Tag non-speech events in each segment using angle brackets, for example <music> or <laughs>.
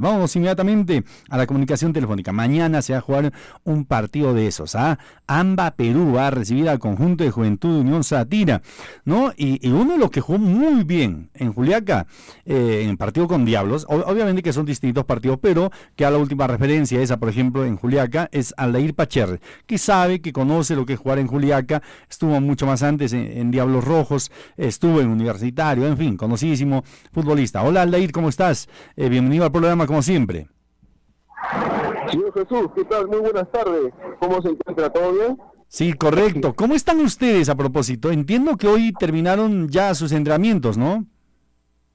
Vamos inmediatamente a la comunicación telefónica. Mañana se va a jugar un partido de esos. ¿ah? AMBA Perú va a recibir al conjunto de Juventud Unión Satira. ¿no? Y, uno de los que jugó muy bien en Juliaca, eh, en partido con Diablos, obviamente que son distintos partidos, pero que a la última referencia, esa por ejemplo en Juliaca, es Aldair Pacher, que sabe, que conoce lo que es jugar en Juliaca, estuvo mucho más antes en, Diablos Rojos, estuvo en Universitario, en fin, conocidísimo futbolista. Hola Aldair, ¿cómo estás? Eh, bienvenido al programa como siempre. Señor Jesús, ¿qué tal? Muy buenas tardes. ¿Cómo se encuentra? ¿Todo bien? Sí, correcto. ¿Cómo están ustedes a propósito? Entiendo que hoy terminaron ya sus entrenamientos, ¿no?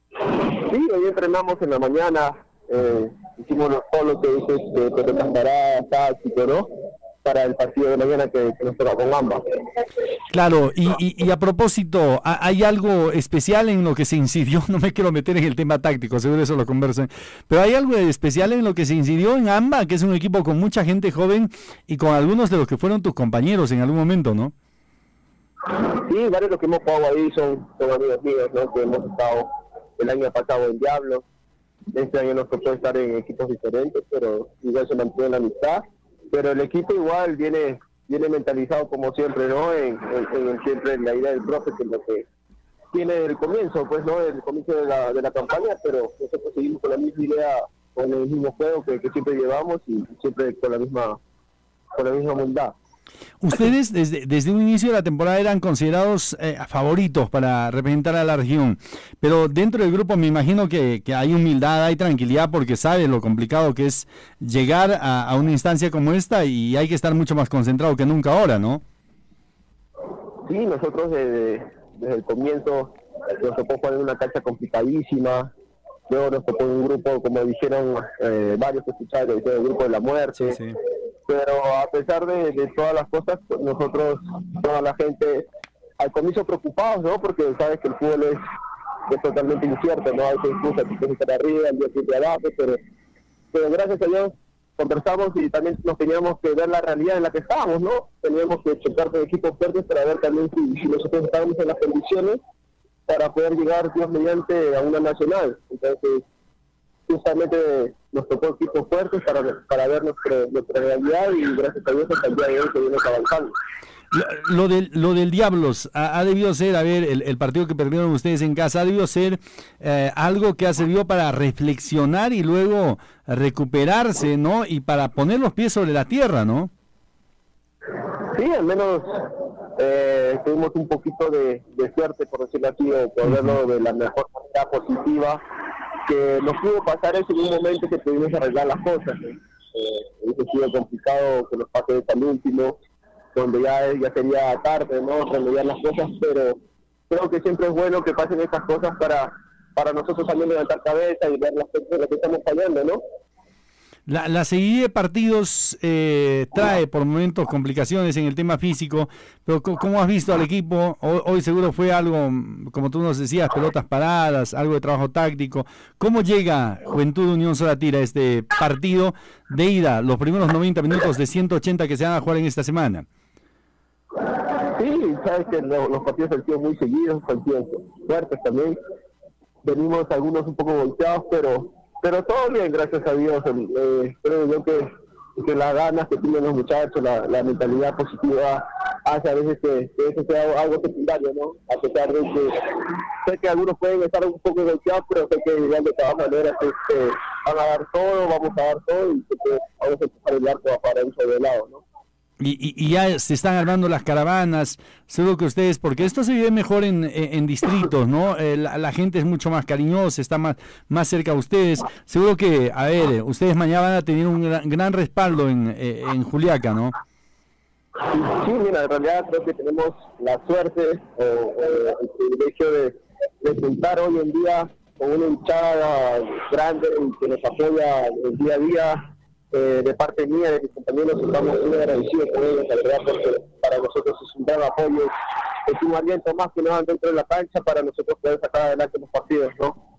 Sí, hoy entrenamos en la mañana. Eh, hicimos los, todos los servicios de pretemporada, táctico, ¿no? Para el partido de mañana que, nos toca con ambas. Claro, y, y, a propósito, ¿hay algo especial en lo que se incidió? <laughs> No me quiero meter en el tema táctico, seguro eso lo conversan, pero ¿hay algo especial en lo que se incidió en AMBA, que es un equipo con mucha gente joven y con algunos de los que fueron tus compañeros en algún momento, ¿no? Sí, varios de los que hemos jugado ahí son, amigos míos, ¿no? Que hemos estado el año pasado en Diablo. Este año nos tocó estar en equipos diferentes, pero igual se mantiene la amistad pero el equipo igual viene viene mentalizado como siempre, ¿no? En, siempre en la idea del profe, que es lo que tiene el comienzo, pues, ¿no? El comienzo de la, de la campaña, pero nosotros seguimos con la misma idea, con el mismo juego que, que siempre llevamos y siempre con la misma con la misma humildad. Ustedes desde, desde un inicio de la temporada eran considerados eh, favoritos para representar a la región, pero dentro del grupo me imagino que, hay humildad, hay tranquilidad porque sabe lo complicado que es llegar a, una instancia como esta y hay que estar mucho más concentrado que nunca ahora, ¿no? Sí, nosotros desde, el comienzo nos tocó poner una cancha complicadísima, luego nos tocó un grupo, como dijeron eh, varios que escucharon, el grupo de la muerte. Sí, sí pero a pesar de, todas las cosas, pues, nosotros, toda la gente, al comienzo preocupados, ¿no? Porque sabes que el fútbol es, es totalmente incierto, ¿no? Hay que incluso que estar arriba, el día siguiente abajo, pero, pero gracias a Dios conversamos y también nos teníamos que ver la realidad en la que estábamos, ¿no? Teníamos que chocar con equipos fuertes para ver también si, nosotros estábamos en las condiciones para poder llegar, Dios mediante, a una nacional. Entonces, justamente nos tocó equipos fuertes para, para ver nuestra, nuestra realidad y gracias a Dios hasta el día de hoy seguimos avanzando. Lo del, lo del Diablos ha, debido ser, a ver, el, partido que perdieron ustedes en casa, ha debido ser eh, algo que ha servido para reflexionar y luego recuperarse, ¿no? Y para poner los pies sobre la tierra, ¿no? Sí, al menos eh, tuvimos un poquito de, suerte, por decirlo así, o por verlo de la mejor manera positiva que nos pudo pasar eso en un momento que pudimos arreglar las cosas. Eh, ha sido complicado que nos pase el último, donde ya, ya sería tarde, ¿no? Remediar las cosas, pero creo que siempre es bueno que pasen estas cosas para, para nosotros también levantar cabeza y ver las cosas que estamos fallando, ¿no? La, la seguida de partidos eh, trae por momentos complicaciones en el tema físico, pero ¿cómo has visto al equipo? Hoy, seguro fue algo, como tú nos decías, pelotas paradas, algo de trabajo táctico. ¿Cómo llega Juventud Unión Solatira a este partido de ida, los primeros 90 minutos de 180 que se van a jugar en esta semana? Sí, sabes que los partidos han sido muy seguidos, partidos fuertes también. Venimos algunos un poco volteados, pero pero todo bien, gracias a Dios. Eh, creo yo que, que las ganas que tienen los muchachos, la, mentalidad positiva, hace a veces que, eso sea algo secundario, ¿no? A pesar de que sé que algunos pueden estar un poco golpeados, pero sé que de todas maneras que, van a dar todo, vamos a dar todo y que vamos a empezar el arco para un solo lado, ¿no? Y, ya se están armando las caravanas, seguro que ustedes, porque esto se vive mejor en, distritos, ¿no? Eh, la, gente es mucho más cariñosa, está más, más cerca a ustedes. Seguro que, a ver, ustedes mañana van a tener un gran, respaldo en, eh, en Juliaca, ¿no? Sí, mira, en realidad creo que tenemos la suerte o, el privilegio de, de contar hoy en día con una hinchada grande que nos apoya el día a día eh, de parte mía, de mis compañeros, estamos muy agradecidos con ellos, la verdad, porque para nosotros es un gran apoyo, es un aliento más que nos dan dentro de la cancha para nosotros poder sacar adelante los partidos, ¿no?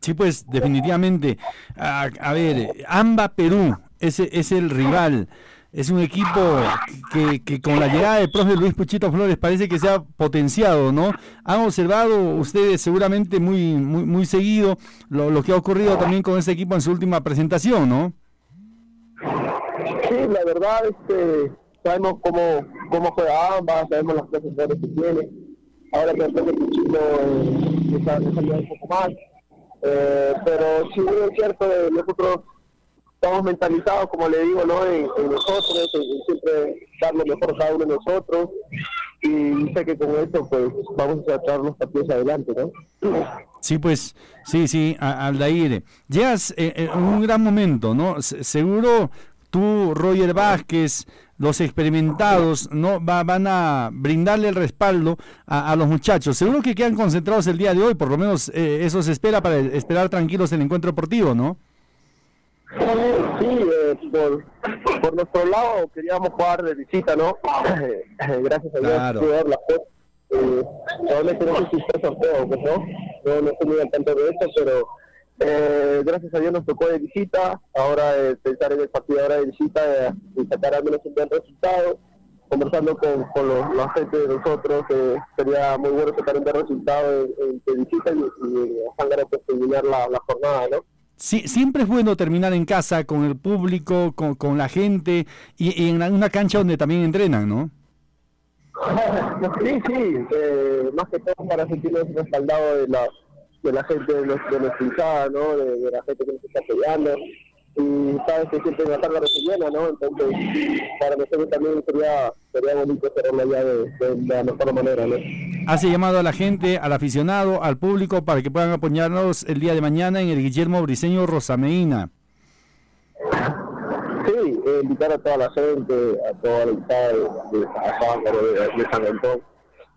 Sí, pues definitivamente. A, ver, AMBA Perú es, es el rival. es un equipo que, que, con la llegada del profe Luis Puchito Flores parece que se ha potenciado, ¿no? Han observado ustedes seguramente muy muy, muy seguido lo, lo que ha ocurrido también con este equipo en su última presentación, ¿no? Sí, la verdad es que sabemos cómo, cómo juega ambas, sabemos las cosas que tiene. Ahora que el profe Puchito eh, ha un poco más. Eh, pero sí es cierto, nosotros estamos mentalizados, como le digo, ¿no? en, nosotros, en, siempre dar lo mejor a cada uno de nosotros. Y sé que con esto, pues, vamos a sacar los partidos adelante, ¿no? Sí, pues, sí, sí, Aldair. Llegas eh, en un gran momento, ¿no? seguro tú, Roger Vázquez, los experimentados, no Va, van a brindarle el respaldo a, los muchachos. Seguro que quedan concentrados el día de hoy, por lo menos eh, eso se espera para esperar tranquilos el encuentro deportivo, ¿no? Sí, eh, por, por, nuestro lado queríamos jugar de visita, ¿no? <clears throat> Gracias a Dios claro. pude la eh, Probablemente no sé si fue sorteo, pues, ¿no? ¿no? No estoy muy al tanto de eso, pero eh, gracias a Dios nos tocó de visita. Ahora eh, pensar en el partido ahora de visita eh, y sacar al menos un buen resultado. Conversando con, con los, la gente de nosotros, eh, sería muy bueno sacar un buen resultado en, de visita y, y, y terminar la, la jornada, ¿no? Sí, siempre es bueno terminar en casa con el público, con, con la gente y, en una cancha donde también entrenan, ¿no? <laughs> Sí, sí, eh, más que todo para sentirnos respaldados de la, de la gente de, nuestra ¿no? De, la gente que nos está apoyando. Y sabes que siempre la tarde recibiera, ¿no? Entonces, para nosotros también sería, sería bonito hacerlo allá de, de, la mejor manera, ¿no? Hace llamado a la gente, al aficionado, al público para que puedan apoyarnos el día de mañana en el Guillermo Briseño Rosameína. Sí, eh, invitar a toda la gente, a toda la hinchada de, de, de, San Antón,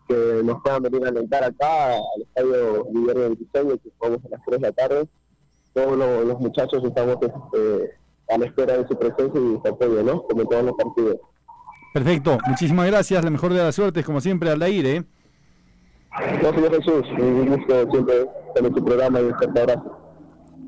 que nos puedan venir a alentar acá al estadio Guillermo Briseño, que jugamos a las 3 de la tarde. Todos los, muchachos estamos este, a la espera de su presencia y su apoyo, ¿no? Como todos los partidos. Perfecto, muchísimas gracias, la mejor de las suertes, como siempre, al aire. No, señor Jesús, un gusto siempre en tu programa y fuerte abrazo.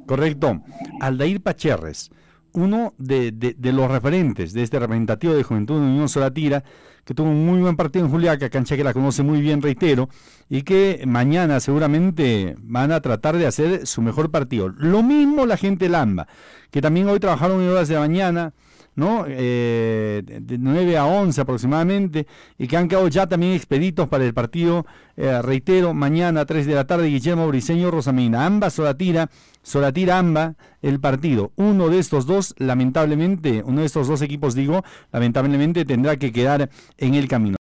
Correcto. Aldair Pacherres, uno de, de, los referentes de este representativo de Juventud de Unión Solatira, que tuvo un muy buen partido en Juliaca, cancha que la conoce muy bien, reitero, y que mañana seguramente van a tratar de hacer su mejor partido. Lo mismo la gente Lamba, que también hoy trabajaron en horas de la mañana, ¿no? Eh, de 9 a 11 aproximadamente, y que han quedado ya también expeditos para el partido, eh, reitero, mañana a 3 de la tarde, Guillermo Briseño, Rosamina, ambas Solatira, Solatira Amba, el partido. Uno de estos dos, lamentablemente, uno de estos dos equipos, digo, lamentablemente tendrá que quedar en el camino.